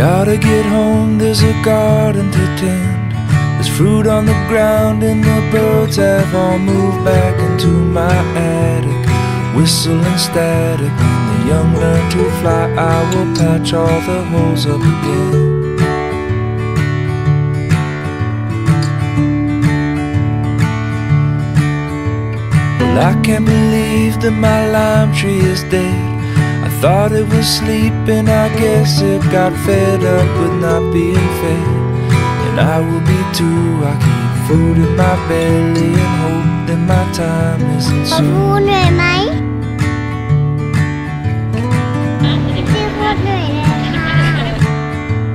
Gotta get home, there's a garden to tend. There's fruit on the ground, and the birds have all moved back into my attic. Whistling static, when the young learn to fly, I will patch all the holes up again. Well, I can't believe that my lime tree is dead. I thought it was sleeping, I guess it got fed up with not being fed. And I will be too, I keep food in my belly and hope that my time isn't ปะพู soon. เหนื่อยไหมพี่โคตรเหนื่อยเลยค่ะ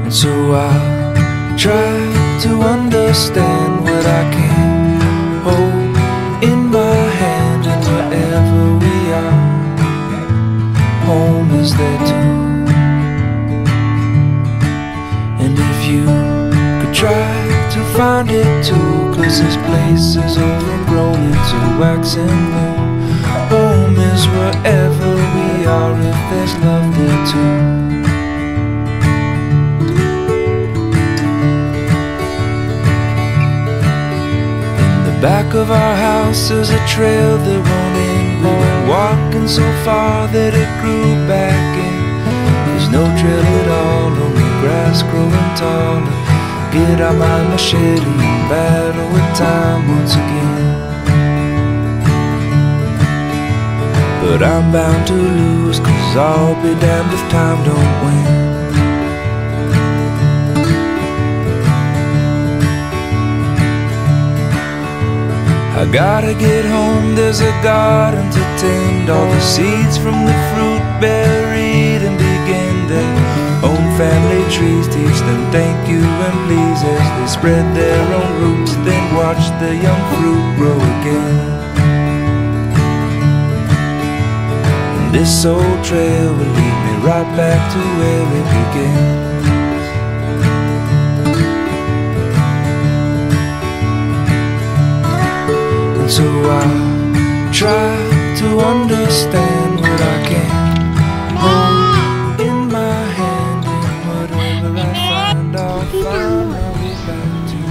And so I try to understand what I can is there too. And if you could try to find it too, cause this place is overgrown into wax and moon. Home is wherever we are if there's love there too. Back of our house is a trail that been walking so far that it grew back in. There's no trail at all, only grass growing taller. Get out my machete and battle with time once again. But I'm bound to lose, cause I'll be damned if time don't win. I gotta get home, there's a garden to tend. All the seeds from the fruit buried and begin their own family trees. Teach them thank you and please as they spread their own roots. Then watch the young fruit grow again. This old trail will lead me right back to where it began. So I try to understand what I can hold in my hand and whatever I find, I'll find my way back to you.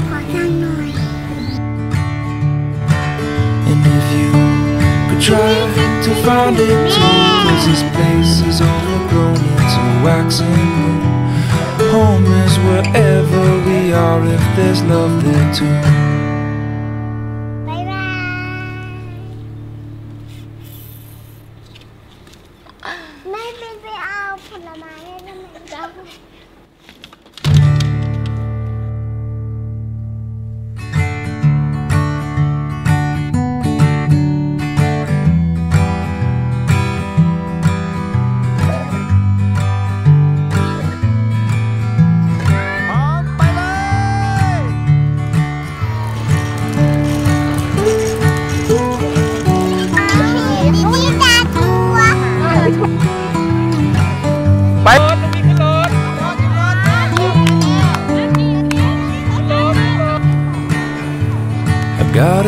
And if you could try to find it too, cause this place is overgrown, into waxing moon. Home is wherever we are if there's love there too.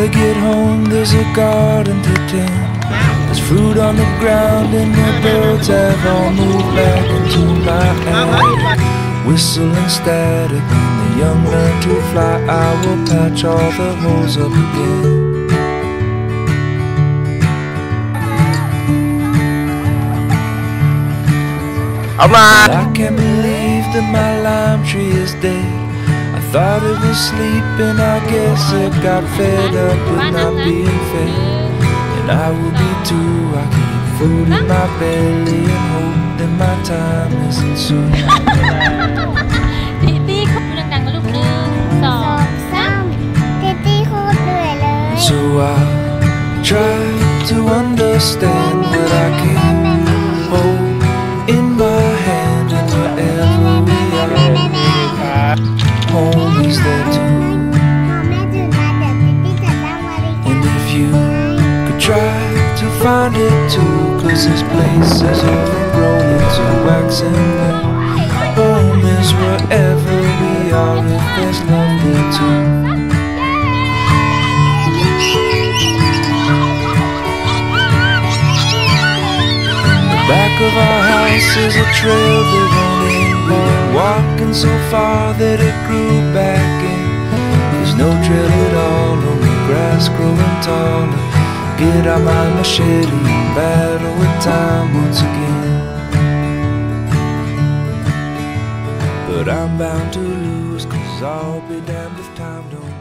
I get home, there's a garden to tend. There's fruit on the ground, and the birds have all moved back into my attic. Whistling static, when the young learn to fly, I will patch all the holes up again. Ông à I can't believe that my lime tree is dead. I thought it was sleeping, I guess it got fed up with not being fed. And I will be too, I keep food in my belly and hope then my time isn't soon. ตีตี้พูดดังๆนะลูกหนึ่งสอ สอง งสามติตี้โคตรเหนื่อยเลย So I'll try to understand what I can find it too, cause this place has overgrown into wax and wood. Home is wherever we are if there's love there. The back of our house is a trail that won't been walking so far that it grew back in. There's no trail at all, only grass growing taller. Get out my machete and battle with time once again. But I'm bound to lose, cause I'll be damned if time don't.